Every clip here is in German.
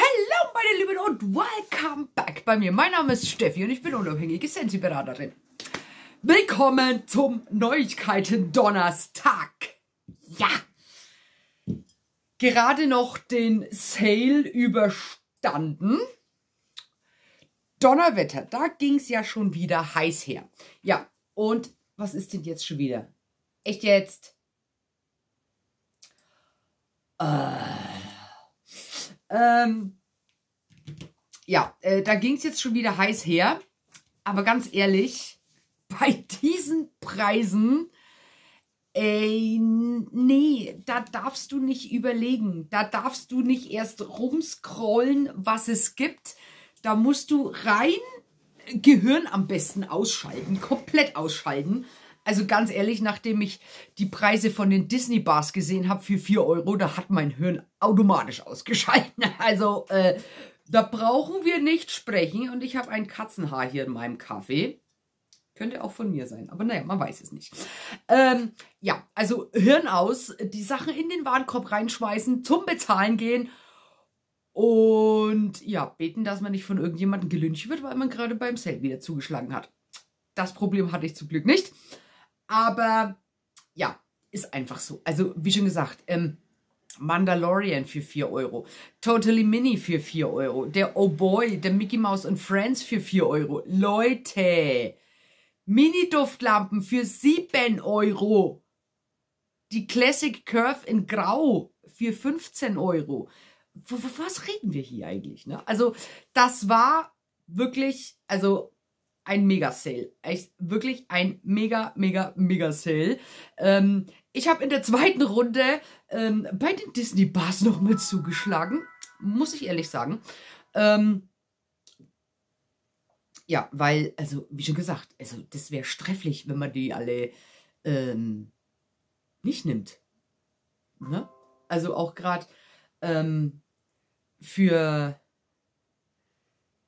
Hallo meine Lieben und welcome back bei mir. Mein Name ist Steffi und ich bin unabhängige Sensi-Beraterin. Willkommen zum Neuigkeiten Donnerstag. Ja. Gerade noch den Sale überstanden. Donnerwetter, da ging es ja schon wieder heiß her. Ja, und was ist denn jetzt schon wieder? Echt jetzt? Äh. Ähm, ja, äh, da ging es jetzt schon wieder heiß her. Aber ganz ehrlich, bei diesen Preisen, ey, nee, da darfst du nicht überlegen. Da darfst du nicht erst rumscrollen, was es gibt. Da musst du rein Gehirn am besten ausschalten, komplett ausschalten. Also ganz ehrlich, nachdem ich die Preise von den Disney Bars gesehen habe für 4 Euro, da hat mein Hirn automatisch ausgeschalten. Also äh, da brauchen wir nicht sprechen. Und ich habe ein Katzenhaar hier in meinem Kaffee. Könnte auch von mir sein, aber naja, man weiß es nicht. Ähm, ja, also Hirn aus, die Sachen in den Warenkorb reinschmeißen, zum Bezahlen gehen und ja, beten, dass man nicht von irgendjemandem gelüncht wird, weil man gerade beim Sale wieder zugeschlagen hat. Das Problem hatte ich zum Glück nicht. Aber ja, ist einfach so. Also, wie schon gesagt, ähm, Mandalorian für 4 Euro. Totally Mini für 4 Euro. Der Oh Boy, der Mickey Mouse und Friends für 4 Euro. Leute! Mini-Duftlampen für 7 Euro. Die Classic Curve in Grau für 15 Euro was reden wir hier eigentlich? Ne? Also, das war wirklich, also ein Mega-Sale. Echt wirklich ein mega, mega, mega Sale. Ähm, ich habe in der zweiten Runde ähm, bei den Disney Bars noch mit zugeschlagen. Muss ich ehrlich sagen. Ähm, ja, weil, also, wie schon gesagt, also das wäre strefflich, wenn man die alle ähm, nicht nimmt. Ne? Also auch gerade ähm, für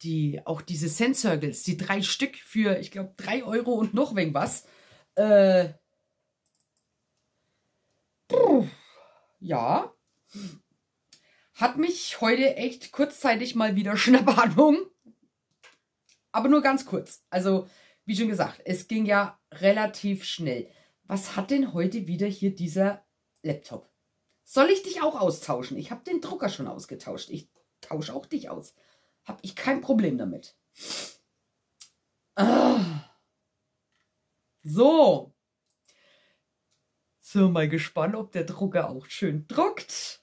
die, auch diese Sand Circles, die drei Stück für, ich glaube, drei Euro und noch was. Äh, ja. Hat mich heute echt kurzzeitig mal wieder Schnappatmung. Aber nur ganz kurz. Also, wie schon gesagt, es ging ja relativ schnell. Was hat denn heute wieder hier dieser Laptop? Soll ich dich auch austauschen? Ich habe den Drucker schon ausgetauscht. Ich tausche auch dich aus. Habe ich kein Problem damit. Ah. So. So, mal gespannt, ob der Drucker auch schön druckt.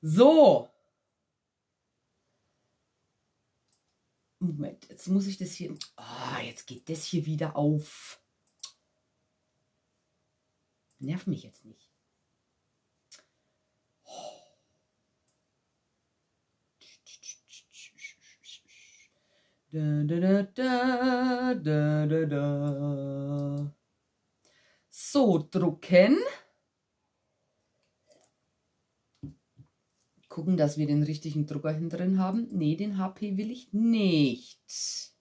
So. Moment, jetzt muss ich das hier... Ah, jetzt geht das hier wieder auf. Nerv mich jetzt nicht. Da, da, da, da, da, da, So, drucken. Gucken, dass wir den richtigen Drucker drin haben. Ne, den HP will ich nicht.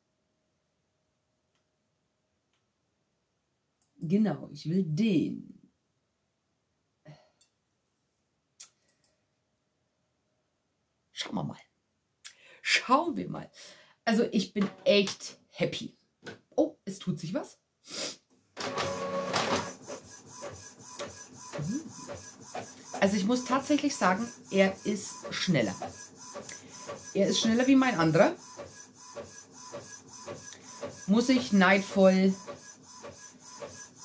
Genau, ich will den. Schauen wir mal. Schauen wir mal. Also ich bin echt happy. Oh, es tut sich was. Also ich muss tatsächlich sagen, er ist schneller. Er ist schneller wie mein anderer. Muss ich neidvoll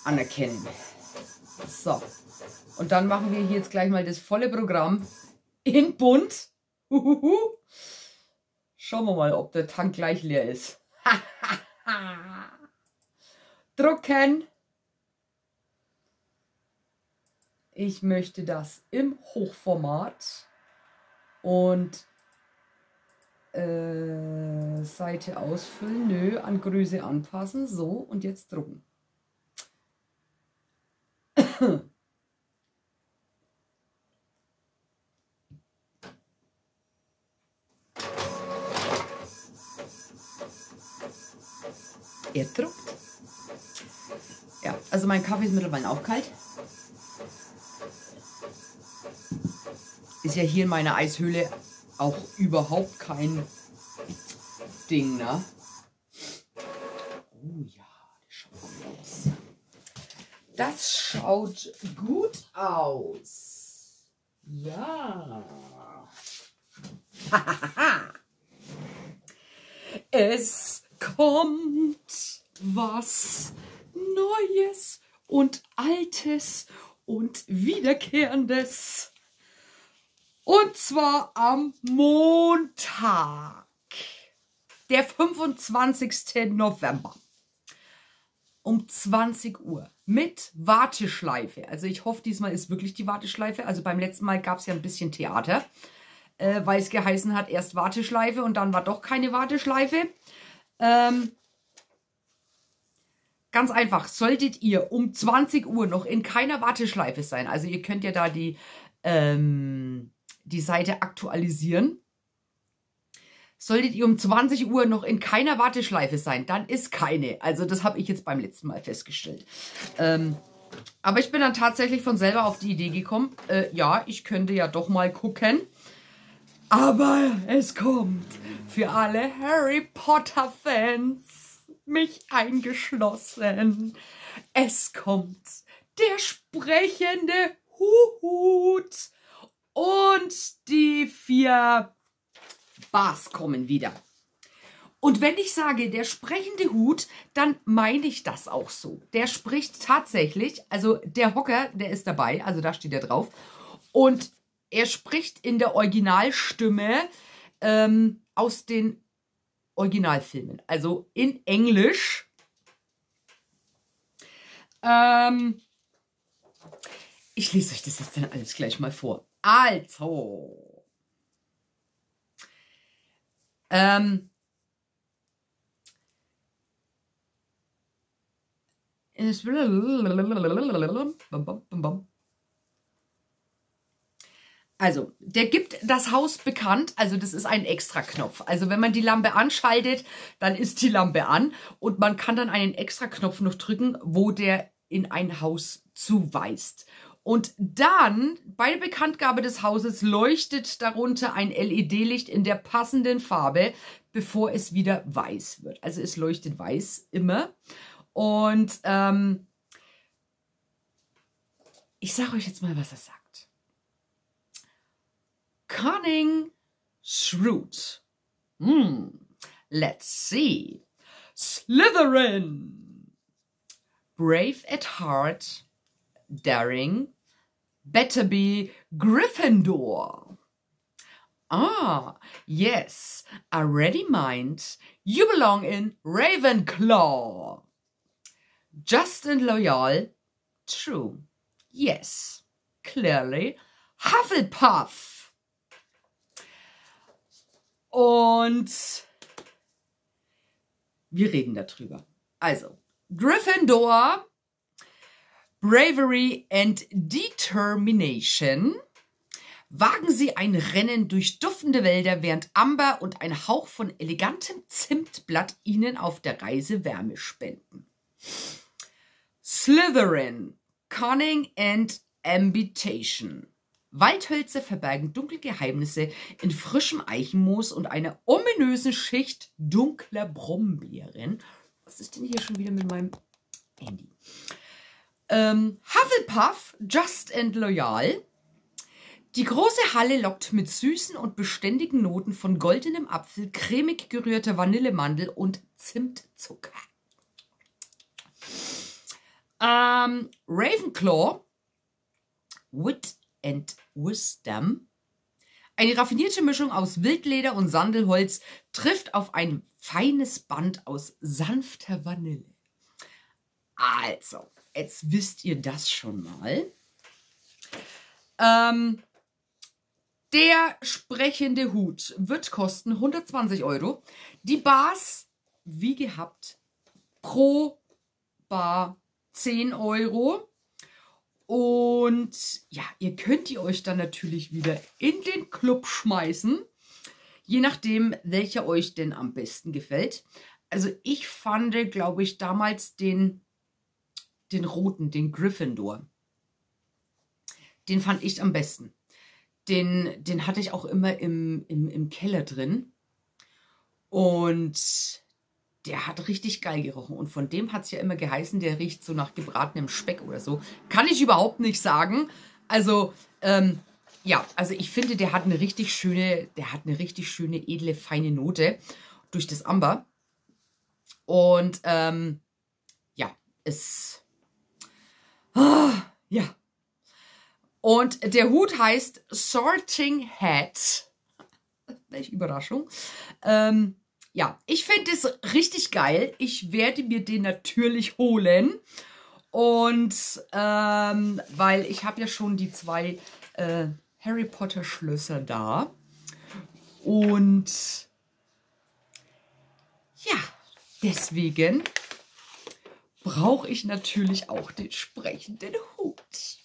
anerkennen. So. Und dann machen wir hier jetzt gleich mal das volle Programm in bunt. Uhuhu. Schauen wir mal, ob der Tank gleich leer ist. Drucken. Ich möchte das im Hochformat und äh, Seite ausfüllen. Nö, an Größe anpassen. So, und jetzt drucken. Druckt. Ja, also mein Kaffee ist mittlerweile auch kalt. Ist ja hier in meiner Eishöhle auch überhaupt kein Ding, ne? Oh ja, das schaut gut aus. Das schaut gut aus. Ja. es kommt was Neues und Altes und Wiederkehrendes. Und zwar am Montag, der 25. November um 20 Uhr mit Warteschleife. Also ich hoffe, diesmal ist wirklich die Warteschleife. Also beim letzten Mal gab es ja ein bisschen Theater, äh, weil es geheißen hat, erst Warteschleife und dann war doch keine Warteschleife. Ähm, Ganz einfach, solltet ihr um 20 Uhr noch in keiner Warteschleife sein, also ihr könnt ja da die, ähm, die Seite aktualisieren. Solltet ihr um 20 Uhr noch in keiner Warteschleife sein, dann ist keine. Also das habe ich jetzt beim letzten Mal festgestellt. Ähm, aber ich bin dann tatsächlich von selber auf die Idee gekommen, äh, ja, ich könnte ja doch mal gucken. Aber es kommt für alle Harry Potter Fans mich eingeschlossen. Es kommt der sprechende Hut und die vier Bars kommen wieder. Und wenn ich sage, der sprechende Hut, dann meine ich das auch so. Der spricht tatsächlich, also der Hocker, der ist dabei, also da steht er drauf. Und er spricht in der Originalstimme ähm, aus den Originalfilmen, also in Englisch. Ähm, ich lese euch das jetzt dann alles gleich mal vor. Also. Ähm, es also, der gibt das Haus bekannt. Also, das ist ein Extra-Knopf. Also, wenn man die Lampe anschaltet, dann ist die Lampe an. Und man kann dann einen Extra-Knopf noch drücken, wo der in ein Haus zuweist. Und dann, bei der Bekanntgabe des Hauses, leuchtet darunter ein LED-Licht in der passenden Farbe, bevor es wieder weiß wird. Also, es leuchtet weiß immer. Und ähm, ich sage euch jetzt mal, was er sagt. Cunning, shrewd. Hmm, let's see. Slytherin. Brave at heart, daring, better be Gryffindor. Ah, yes, a ready mind. You belong in Ravenclaw. Just and loyal, true. Yes, clearly, Hufflepuff. Und wir reden darüber. Also, Gryffindor, Bravery and Determination. Wagen Sie ein Rennen durch duftende Wälder, während Amber und ein Hauch von elegantem Zimtblatt Ihnen auf der Reise Wärme spenden. Slytherin, Cunning and Ambition. Waldhölzer verbergen dunkle Geheimnisse in frischem Eichenmoos und einer ominösen Schicht dunkler Brombeeren. Was ist denn hier schon wieder mit meinem Handy? Ähm, Hufflepuff, Just and Loyal. Die große Halle lockt mit süßen und beständigen Noten von goldenem Apfel, cremig gerührter Vanillemandel und Zimtzucker. Ähm, Ravenclaw, Wit and Wisdom. Eine raffinierte Mischung aus Wildleder und Sandelholz trifft auf ein feines Band aus sanfter Vanille. Also, jetzt wisst ihr das schon mal. Ähm, der sprechende Hut wird kosten 120 Euro. Die Bars, wie gehabt, pro Bar 10 Euro. Und ja, ihr könnt ihr euch dann natürlich wieder in den Club schmeißen. Je nachdem, welcher euch denn am besten gefällt. Also ich fand, glaube ich, damals den, den roten, den Gryffindor. den fand ich am besten. Den, den hatte ich auch immer im, im, im Keller drin. Und der hat richtig geil gerochen. Und von dem hat es ja immer geheißen, der riecht so nach gebratenem Speck oder so. Kann ich überhaupt nicht sagen. Also, ähm, ja, also ich finde, der hat eine richtig schöne, der hat eine richtig schöne, edle, feine Note durch das Amber. Und ähm, ja, es. Ah, ja. Und der Hut heißt Sorting Hat. Welche Überraschung. Ähm, ja, ich finde es richtig geil. Ich werde mir den natürlich holen. Und ähm, weil ich habe ja schon die zwei äh, Harry Potter Schlösser da. Und ja, deswegen brauche ich natürlich auch den sprechenden Hut.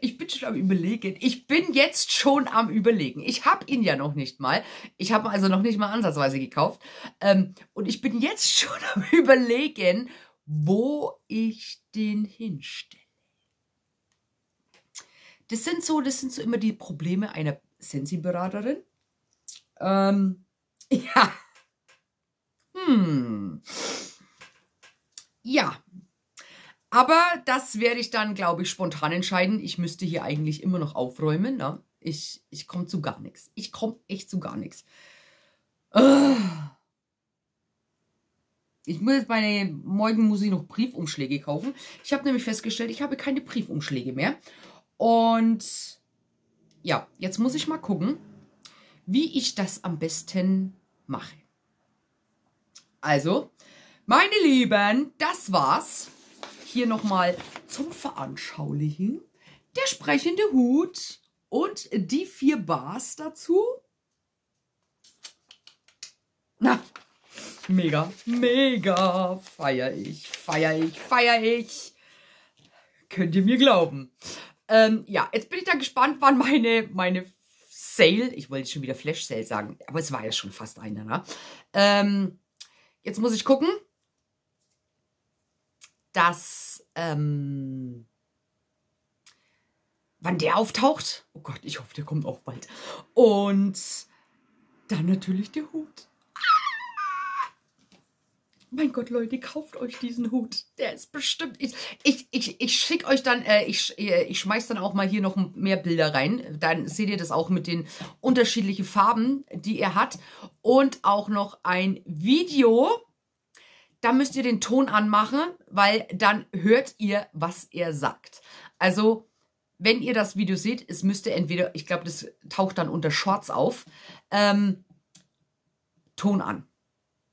Ich bin schon am Überlegen. Ich bin jetzt schon am Überlegen. Ich habe ihn ja noch nicht mal. Ich habe also noch nicht mal ansatzweise gekauft. Ähm, und ich bin jetzt schon am Überlegen, wo ich den hinstelle. Das sind so, das sind so immer die Probleme einer Sensi-Beraterin. Ähm, ja. Hm. Ja, aber das werde ich dann, glaube ich, spontan entscheiden. Ich müsste hier eigentlich immer noch aufräumen. Ne? Ich, ich komme zu gar nichts. Ich komme echt zu gar nichts. Ich muss jetzt meine, morgen muss ich noch Briefumschläge kaufen. Ich habe nämlich festgestellt, ich habe keine Briefumschläge mehr. Und ja, jetzt muss ich mal gucken, wie ich das am besten mache. Also, meine Lieben, das war's hier nochmal zum Veranschaulichen. Der sprechende Hut und die vier Bars dazu. Na, mega, mega. Feier ich, feier ich, feier ich. Könnt ihr mir glauben. Ähm, ja, jetzt bin ich da gespannt, wann meine, meine Sale, ich wollte schon wieder Flash Sale sagen, aber es war ja schon fast einer, ne? Ähm, jetzt muss ich gucken, dass ähm, wann der auftaucht. Oh Gott, ich hoffe, der kommt auch bald. Und dann natürlich der Hut. Mein Gott, Leute, kauft euch diesen Hut. Der ist bestimmt. Ich, ich, ich, ich schicke euch dann, äh, ich, äh, ich schmeiß dann auch mal hier noch mehr Bilder rein. Dann seht ihr das auch mit den unterschiedlichen Farben, die er hat. Und auch noch ein Video da müsst ihr den Ton anmachen, weil dann hört ihr, was er sagt. Also, wenn ihr das Video seht, es müsste entweder, ich glaube, das taucht dann unter Shorts auf, ähm, Ton an.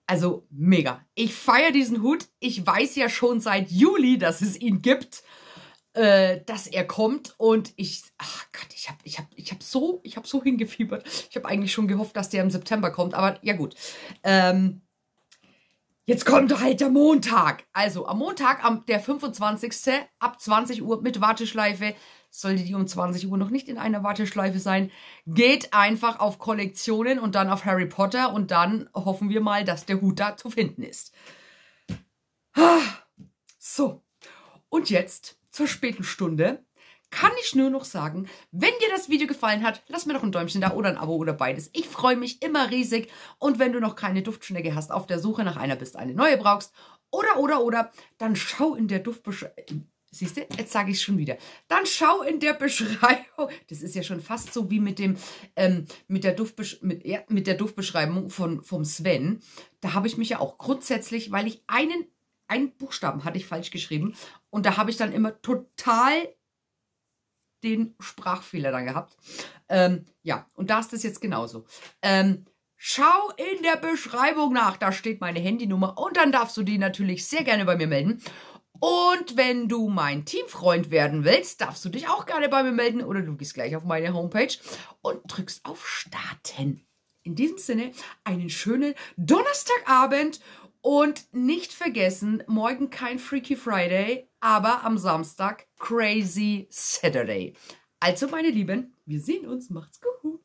Also mega. Ich feiere diesen Hut. Ich weiß ja schon seit Juli, dass es ihn gibt, äh, dass er kommt. Und ich, ach Gott, ich habe ich hab, ich hab so, hab so hingefiebert. Ich habe eigentlich schon gehofft, dass der im September kommt. Aber ja gut. Ähm, Jetzt kommt halt der Montag. Also am Montag, am der 25. ab 20 Uhr mit Warteschleife. Sollte die um 20 Uhr noch nicht in einer Warteschleife sein, geht einfach auf Kollektionen und dann auf Harry Potter und dann hoffen wir mal, dass der Hut da zu finden ist. So, und jetzt zur späten Stunde kann ich nur noch sagen, wenn dir das Video gefallen hat, lass mir doch ein Däumchen da oder ein Abo oder beides. Ich freue mich immer riesig. Und wenn du noch keine Duftschnecke hast, auf der Suche nach einer bist, eine neue brauchst, oder, oder, oder, dann schau in der Duftbeschreibung. Siehst du, jetzt sage ich schon wieder. Dann schau in der Beschreibung. Das ist ja schon fast so wie mit dem ähm, mit der Duftbesch mit, ja, mit der Duftbeschreibung von vom Sven. Da habe ich mich ja auch grundsätzlich, weil ich einen einen Buchstaben hatte ich falsch geschrieben und da habe ich dann immer total den Sprachfehler dann gehabt. Ähm, ja, und da ist das jetzt genauso. Ähm, schau in der Beschreibung nach, da steht meine Handynummer und dann darfst du die natürlich sehr gerne bei mir melden. Und wenn du mein Teamfreund werden willst, darfst du dich auch gerne bei mir melden oder du gehst gleich auf meine Homepage und drückst auf Starten. In diesem Sinne, einen schönen Donnerstagabend und nicht vergessen, morgen kein Freaky Friday, aber am Samstag Crazy Saturday. Also, meine Lieben, wir sehen uns. Macht's gut.